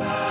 Bye.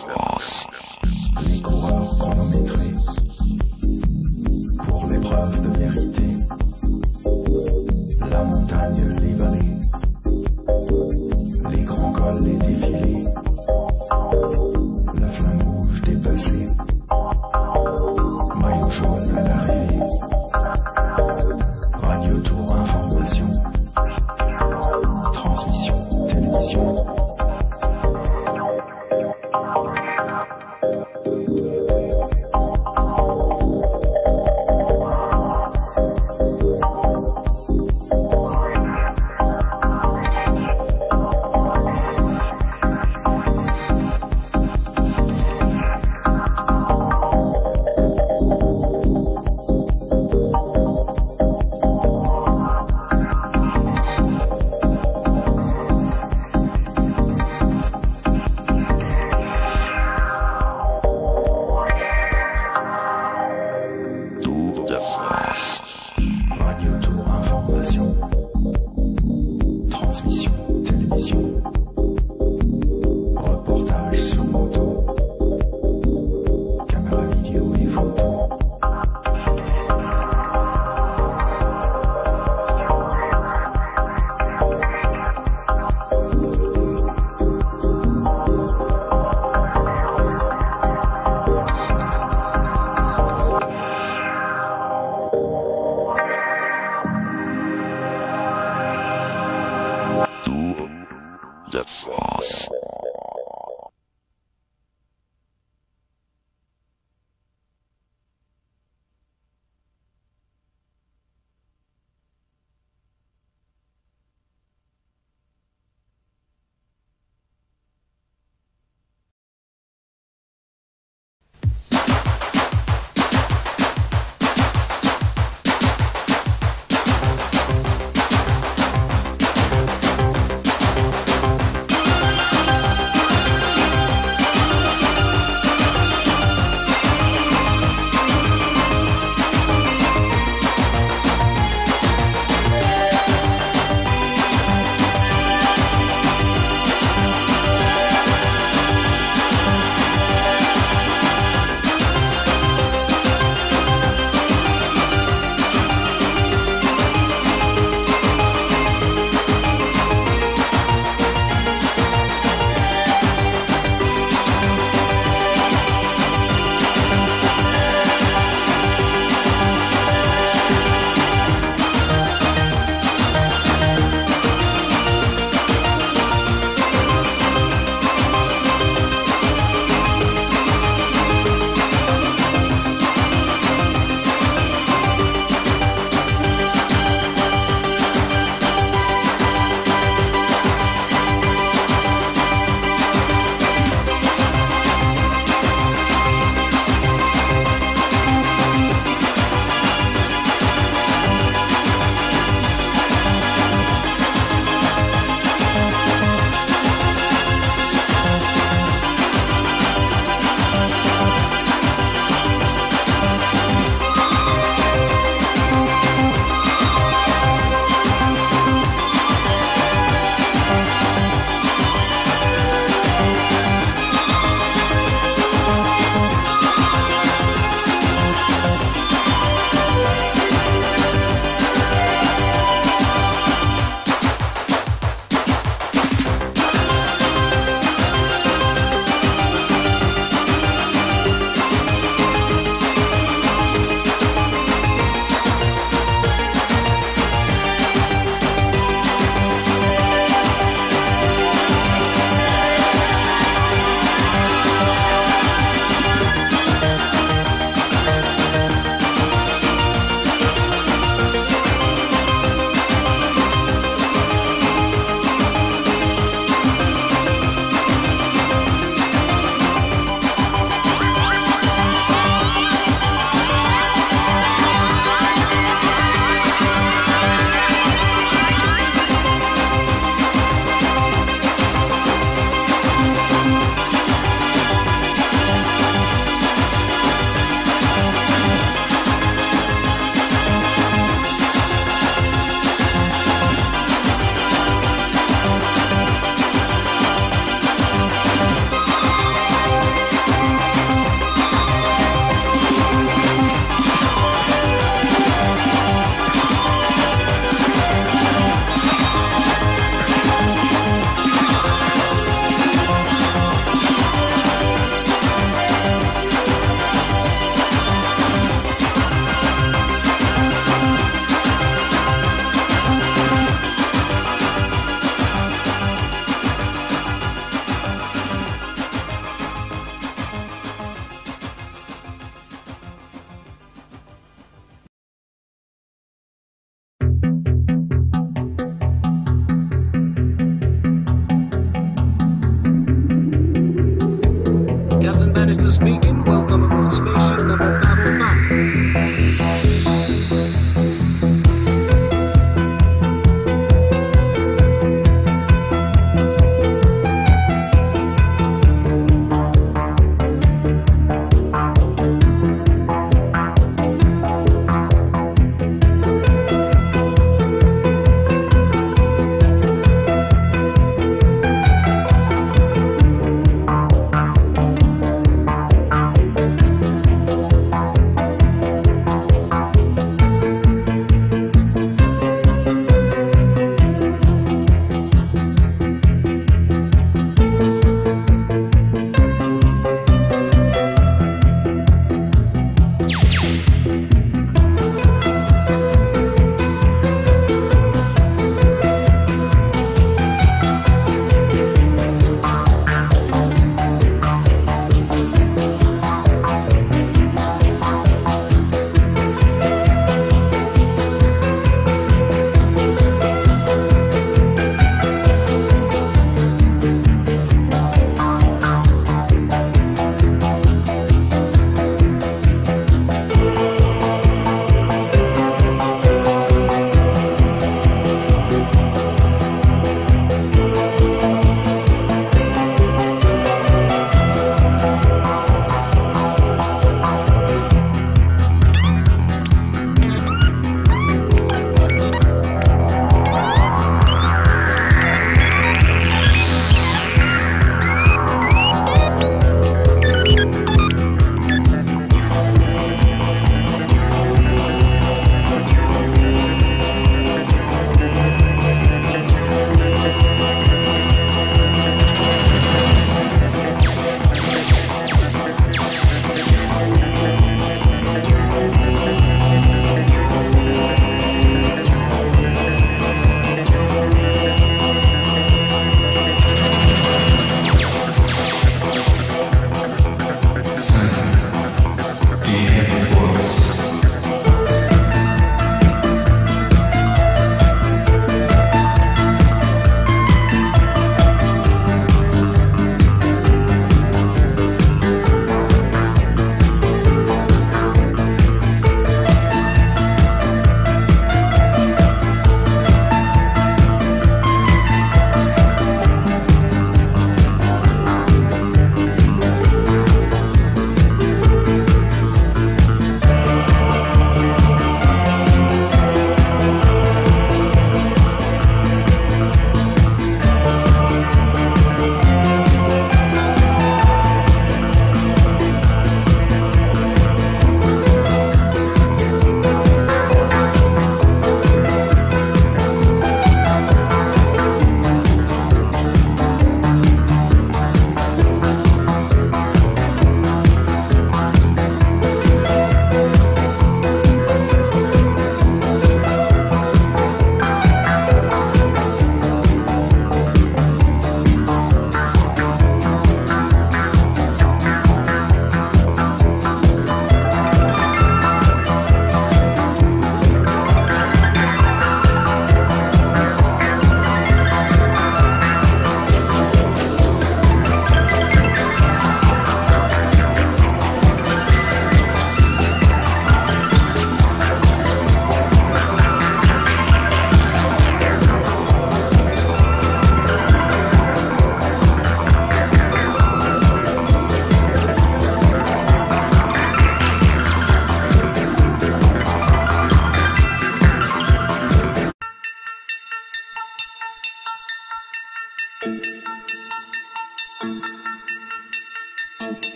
Frost. the frost.